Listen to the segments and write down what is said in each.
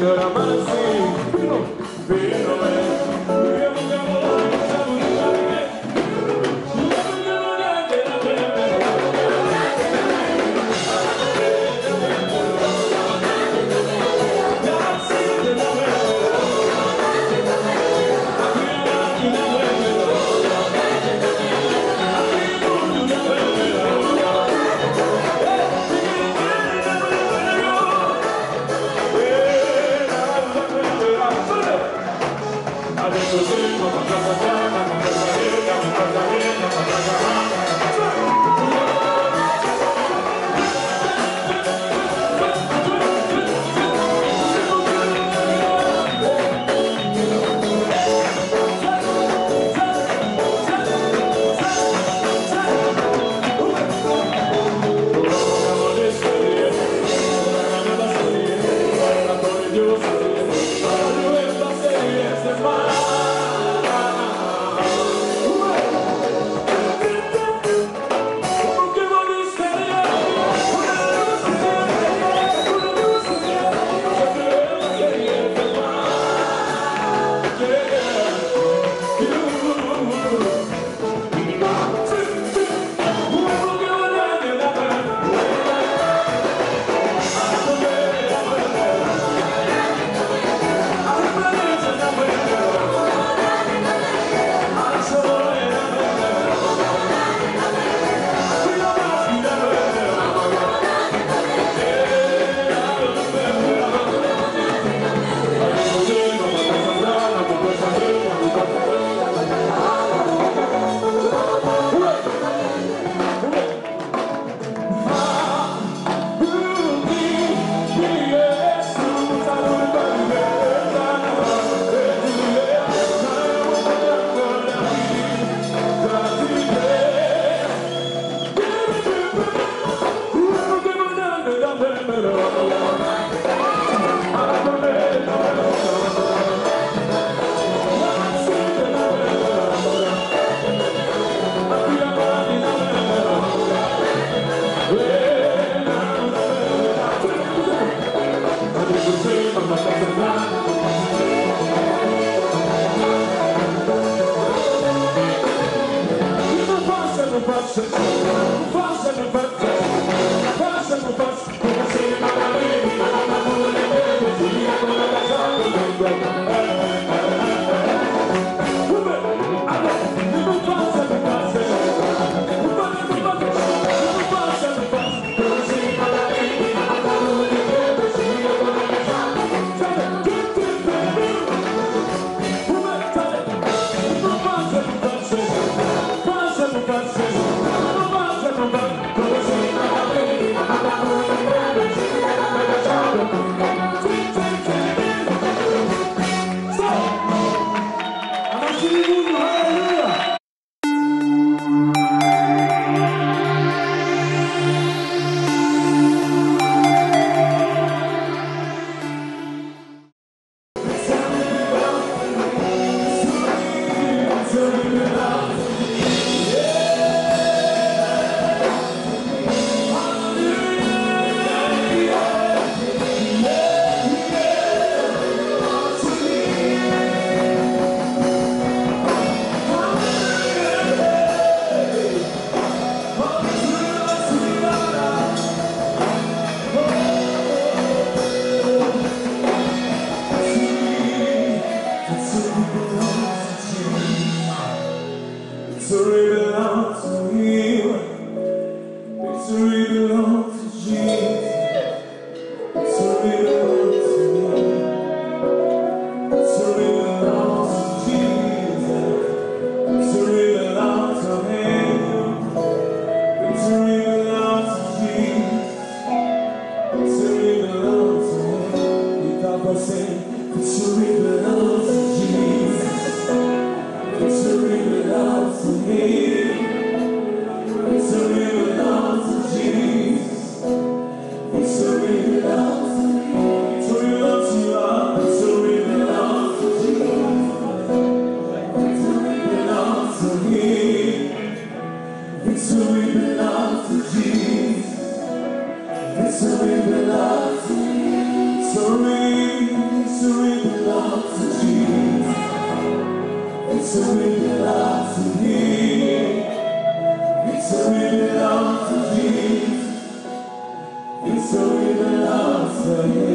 Göremez. victory. Yeah.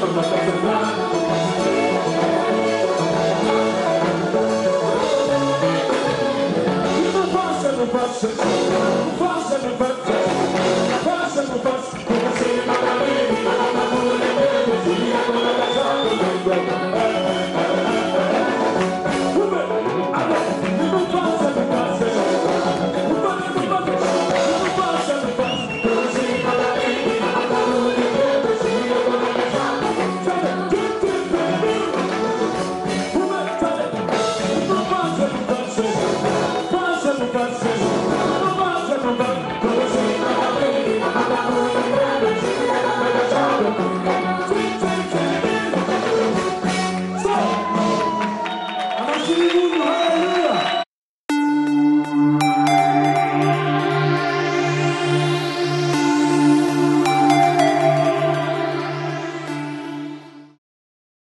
perbuatan sebelah.